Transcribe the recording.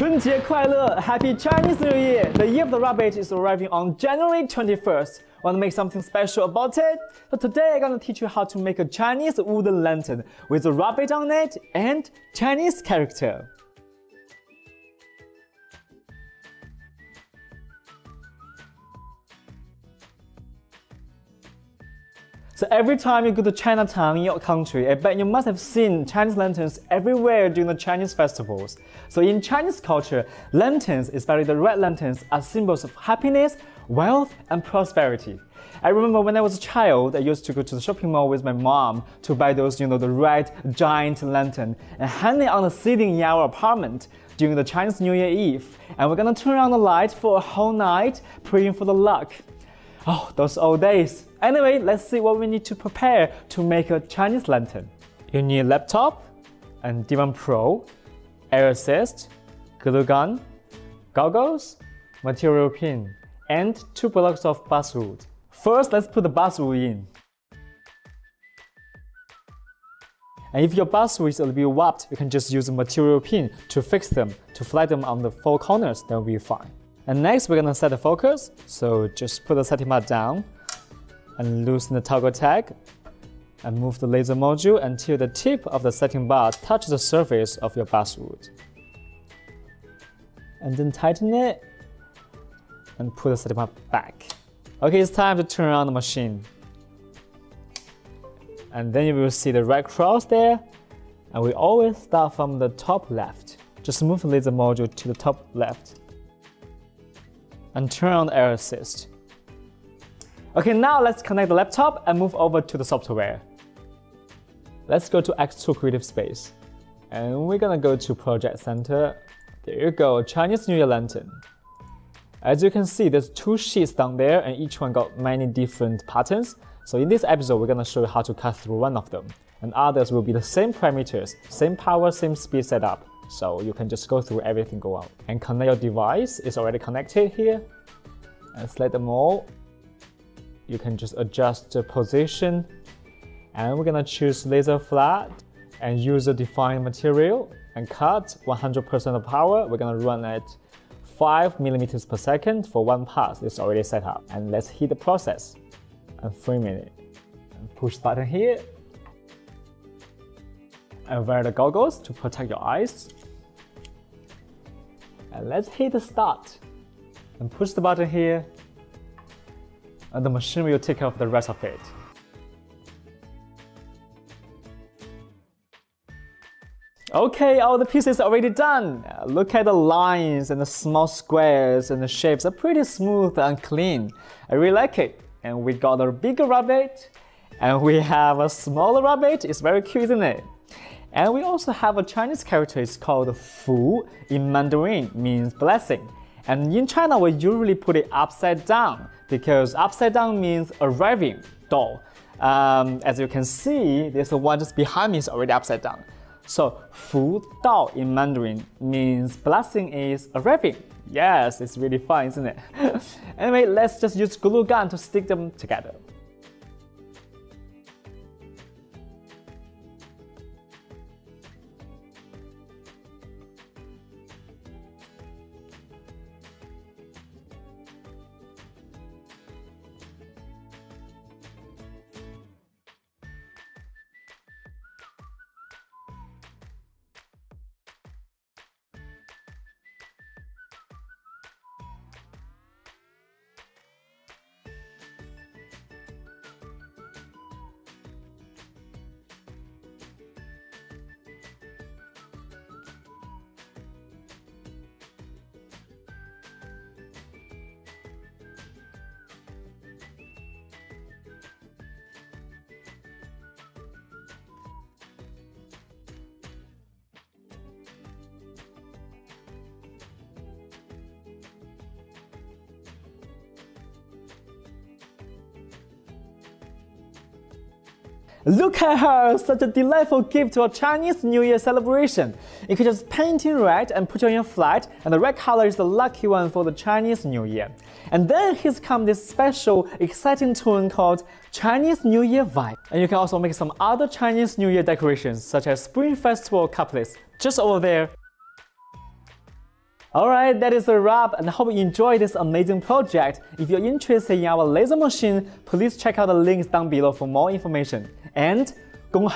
春节快乐! Happy Chinese New Year! The year of the rabbit is arriving on January 21st. Want to make something special about it? So today I'm gonna teach you how to make a Chinese wooden lantern with a rabbit on it and Chinese character. So every time you go to Chinatown in your country, I bet you must have seen Chinese lanterns everywhere during the Chinese festivals. So in Chinese culture, lanterns, especially the red lanterns, are symbols of happiness, wealth, and prosperity. I remember when I was a child, I used to go to the shopping mall with my mom to buy those, you know, the red giant lantern and hang it on the ceiling in our apartment during the Chinese New Year Eve. And we're gonna turn on the light for a whole night, praying for the luck. Oh, those old days. Anyway, let's see what we need to prepare to make a Chinese lantern. You need laptop and D1 Pro, air assist, glue gun, goggles, material pin, and two blocks of basswood. First, let's put the basswood in. And if your basswood is a little bit warped, you can just use a material pin to fix them, to flat them on the four corners, that will be fine. And next, we're gonna set the focus. So just put the setting bar down, and loosen the toggle tag and move the laser module until the tip of the setting bar touches the surface of your basswood. And then tighten it and put the setting bar back. Okay, it's time to turn on the machine. And then you will see the red cross there. And we always start from the top left. Just move the laser module to the top left. And turn on the air assist. Okay, now let's connect the laptop and move over to the software. Let's go to xTool Creative Space. And we're gonna go to Project Center. There you go, Chinese New Year Lantern. As you can see, there's two sheets down there and each one got many different patterns. So in this episode, we're gonna show you how to cut through one of them. And others will be the same parameters, same power, same speed setup. So you can just go through everything go out. And connect your device, it's already connected here. And select them all you can just adjust the position and we're gonna choose laser flat and user defined material and cut 100% of power. We're gonna run at 5 millimeters per second for one pass. It's already set up. And let's hit the process. And 3 minutes. And push button here. And wear the goggles to protect your eyes. And let's hit the start. And push the button here and the machine will take care of the rest of it. Okay, all the pieces are already done. Look at the lines and the small squares and the shapes are pretty smooth and clean. I really like it. And we got a bigger rabbit and we have a smaller rabbit. It's very cute, isn't it? And we also have a Chinese character. It's called Fu in Mandarin, means blessing. And in China, we usually put it upside down because upside down means arriving door. Um, as you can see, this one just behind me is already upside down. So Fu Dao in Mandarin means blessing is arriving. Yes, it's really fun, isn't it? anyway, let's just use glue gun to stick them together. Look at her! Such a delightful gift to a Chinese New Year celebration. You can just paint in red and put it on your flat, and the red color is the lucky one for the Chinese New Year. And then here's come this special, exciting tune called Chinese New Year Vibe. And you can also make some other Chinese New Year decorations, such as Spring Festival couplets, just over there Alright, that is a wrap and I hope you enjoyed this amazing project. If you're interested in our laser machine, please check out the links down below for more information. And Gong